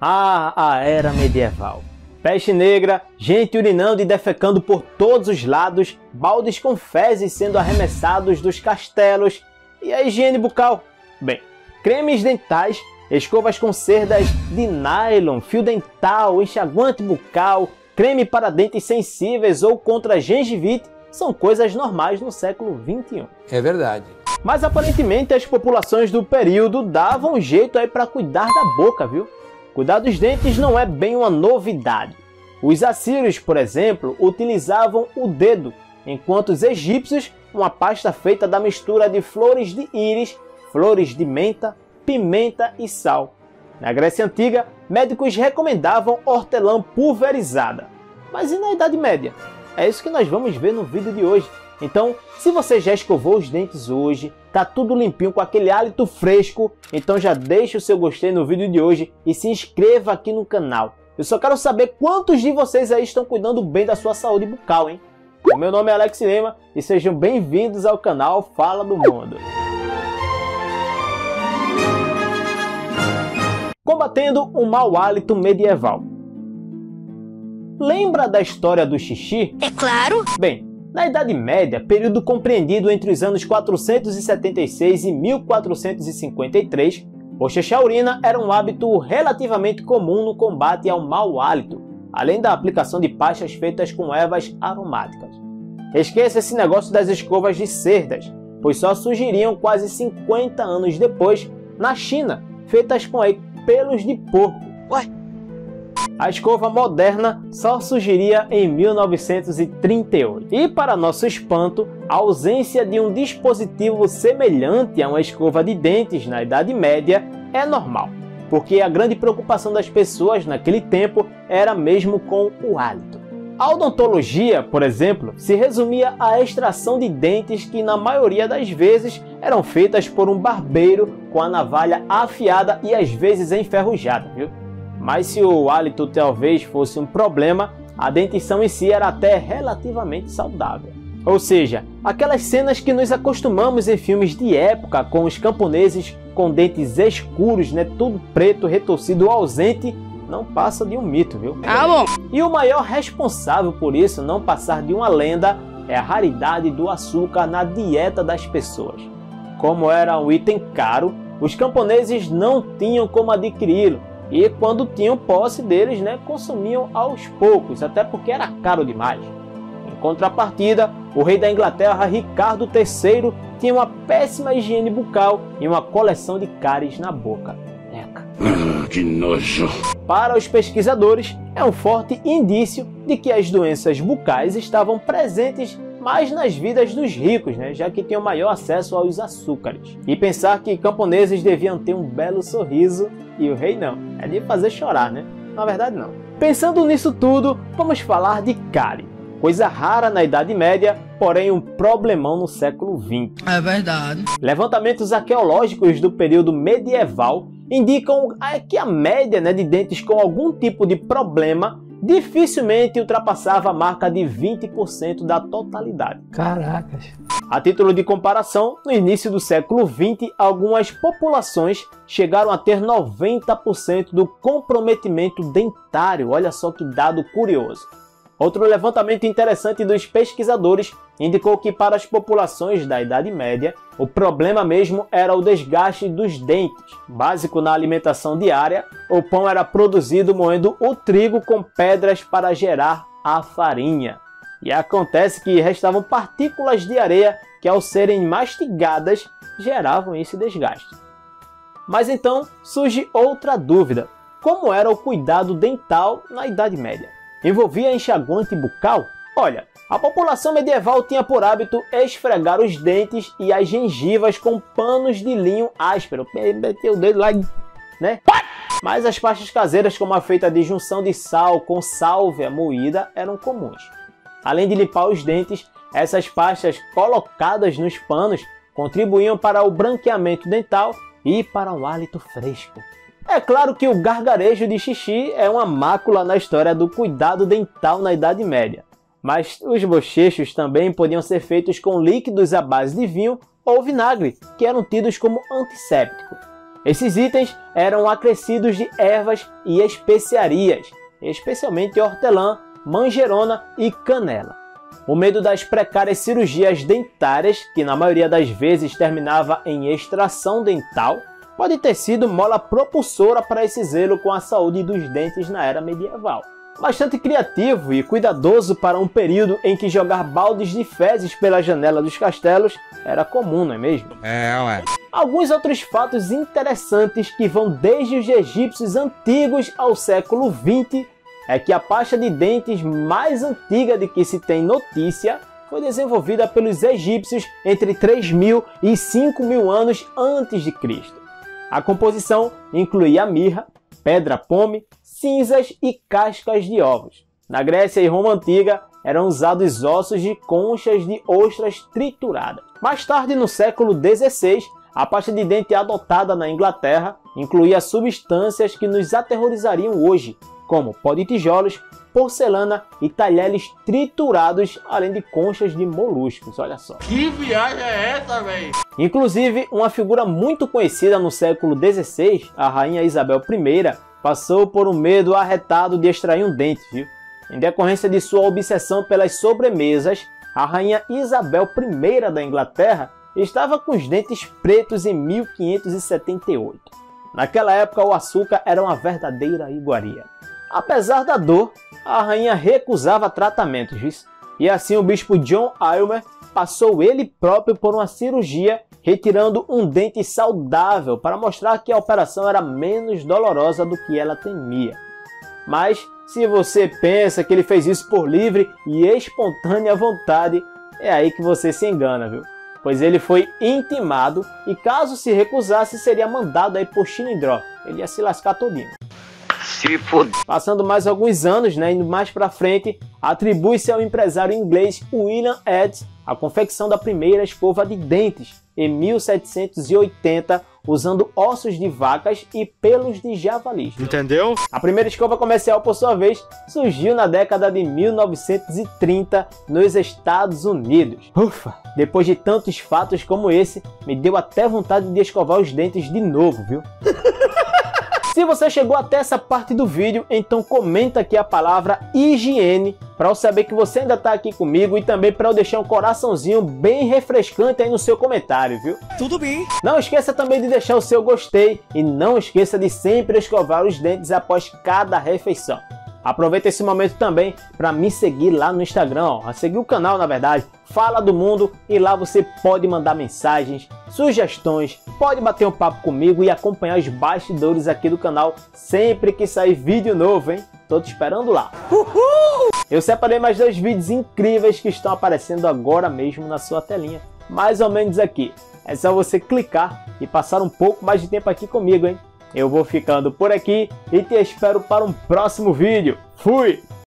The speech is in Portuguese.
Ah, a era medieval. Peste negra, gente urinando e defecando por todos os lados, baldes com fezes sendo arremessados dos castelos e a higiene bucal. Bem, cremes dentais, escovas com cerdas de nylon, fio dental, enxaguante bucal, creme para dentes sensíveis ou contra gengivite são coisas normais no século 21. É verdade. Mas aparentemente as populações do período davam um jeito aí para cuidar da boca, viu? Cuidar dos dentes não é bem uma novidade. Os assírios, por exemplo, utilizavam o dedo, enquanto os egípcios uma pasta feita da mistura de flores de íris, flores de menta, pimenta e sal. Na Grécia Antiga, médicos recomendavam hortelã pulverizada. Mas e na Idade Média? É isso que nós vamos ver no vídeo de hoje. Então, se você já escovou os dentes hoje, tá tudo limpinho com aquele hálito fresco, então já deixa o seu gostei no vídeo de hoje e se inscreva aqui no canal. Eu só quero saber quantos de vocês aí estão cuidando bem da sua saúde bucal, hein? O meu nome é Alex Lima e sejam bem-vindos ao canal Fala do Mundo. Combatendo o mau hálito medieval. Lembra da história do xixi? É claro! Bem, na Idade Média, período compreendido entre os anos 476 e 1453, o xixi urina era um hábito relativamente comum no combate ao mau hálito, além da aplicação de pastas feitas com ervas aromáticas. Esqueça esse negócio das escovas de cerdas, pois só surgiriam quase 50 anos depois na China, feitas com pelos de porco. Ué? A escova moderna só surgiria em 1938. E, para nosso espanto, a ausência de um dispositivo semelhante a uma escova de dentes na Idade Média é normal, porque a grande preocupação das pessoas naquele tempo era mesmo com o hálito. A odontologia, por exemplo, se resumia à extração de dentes que, na maioria das vezes, eram feitas por um barbeiro com a navalha afiada e às vezes enferrujada, viu? Mas se o hálito talvez fosse um problema, a dentição em si era até relativamente saudável. Ou seja, aquelas cenas que nos acostumamos em filmes de época com os camponeses com dentes escuros, né, tudo preto, retorcido, ausente, não passa de um mito, viu? Ah, bom. E o maior responsável por isso não passar de uma lenda é a raridade do açúcar na dieta das pessoas. Como era um item caro, os camponeses não tinham como adquiri-lo e quando tinham posse deles, né, consumiam aos poucos, até porque era caro demais. Em contrapartida, o rei da Inglaterra, Ricardo III, tinha uma péssima higiene bucal e uma coleção de cáries na boca. Eca. Ah, que nojo! Para os pesquisadores, é um forte indício de que as doenças bucais estavam presentes mais nas vidas dos ricos, né, já que tinham maior acesso aos açúcares. E pensar que camponeses deviam ter um belo sorriso e o rei não, é de fazer chorar, né? Na verdade, não. Pensando nisso tudo, vamos falar de cárie. Coisa rara na Idade Média, porém um problemão no século XX. É verdade. Levantamentos arqueológicos do período medieval indicam que a média né, de dentes com algum tipo de problema dificilmente ultrapassava a marca de 20% da totalidade. Caracas. A título de comparação, no início do século XX, algumas populações chegaram a ter 90% do comprometimento dentário. Olha só que dado curioso. Outro levantamento interessante dos pesquisadores indicou que para as populações da Idade Média, o problema mesmo era o desgaste dos dentes. Básico na alimentação diária, o pão era produzido moendo o trigo com pedras para gerar a farinha. E acontece que restavam partículas de areia que, ao serem mastigadas, geravam esse desgaste. Mas então surge outra dúvida: como era o cuidado dental na Idade Média? Envolvia enxaguante bucal? Olha, a população medieval tinha por hábito esfregar os dentes e as gengivas com panos de linho áspero. Meter o dedo lá né? Mas as pastas caseiras, como a feita de junção de sal com sálvia moída, eram comuns. Além de limpar os dentes, essas pastas colocadas nos panos contribuíam para o branqueamento dental e para um hálito fresco. É claro que o gargarejo de xixi é uma mácula na história do cuidado dental na Idade Média, mas os bochechos também podiam ser feitos com líquidos à base de vinho ou vinagre, que eram tidos como antisséptico. Esses itens eram acrescidos de ervas e especiarias, especialmente hortelã, manjerona e canela. O medo das precárias cirurgias dentárias, que na maioria das vezes terminava em extração dental, pode ter sido mola propulsora para esse zelo com a saúde dos dentes na era medieval. Bastante criativo e cuidadoso para um período em que jogar baldes de fezes pela janela dos castelos era comum, não é mesmo? É, ué. Alguns outros fatos interessantes que vão desde os egípcios antigos ao século XX é que a pasta de dentes mais antiga de que se tem notícia foi desenvolvida pelos egípcios entre 3.000 e 5.000 anos antes de Cristo. A composição incluía mirra, pedra pome, cinzas e cascas de ovos. Na Grécia e Roma Antiga eram usados ossos de conchas de ostras trituradas. Mais tarde, no século XVI, a pasta de dente adotada na Inglaterra incluía substâncias que nos aterrorizariam hoje, como pó de tijolos, porcelana e talheres triturados, além de conchas de moluscos. Olha só. Que viagem é essa, velho? Inclusive, uma figura muito conhecida no século XVI, a rainha Isabel I, passou por um medo arretado de extrair um dente, viu? Em decorrência de sua obsessão pelas sobremesas, a rainha Isabel I da Inglaterra estava com os dentes pretos em 1578. Naquela época, o açúcar era uma verdadeira iguaria. Apesar da dor, a rainha recusava tratamentos, e assim o bispo John Aylmer passou ele próprio por uma cirurgia retirando um dente saudável para mostrar que a operação era menos dolorosa do que ela temia. Mas se você pensa que ele fez isso por livre e espontânea vontade, é aí que você se engana, viu? Pois ele foi intimado e caso se recusasse seria mandado aí por Chinindró. Ele ia se lascar todinho. Se. Passando mais alguns anos, né, indo mais para frente, atribui-se ao empresário inglês William Edds a confecção da primeira escova de dentes em 1780, usando ossos de vacas e pelos de javalis. Entendeu? A primeira escova comercial, por sua vez, surgiu na década de 1930 nos Estados Unidos. Ufa! Depois de tantos fatos como esse, me deu até vontade de escovar os dentes de novo, viu? Se você chegou até essa parte do vídeo, então comenta aqui a palavra higiene para eu saber que você ainda está aqui comigo e também para eu deixar um coraçãozinho bem refrescante aí no seu comentário, viu? Tudo bem. Não esqueça também de deixar o seu gostei e não esqueça de sempre escovar os dentes após cada refeição. Aproveita esse momento também para me seguir lá no Instagram, ó, a seguir o canal na verdade, Fala do Mundo e lá você pode mandar mensagens, sugestões, pode bater um papo comigo e acompanhar os bastidores aqui do canal sempre que sair vídeo novo, hein? Tô te esperando lá. Uhul! Eu separei mais dois vídeos incríveis que estão aparecendo agora mesmo na sua telinha, mais ou menos aqui. É só você clicar e passar um pouco mais de tempo aqui comigo, hein? Eu vou ficando por aqui e te espero para um próximo vídeo. Fui!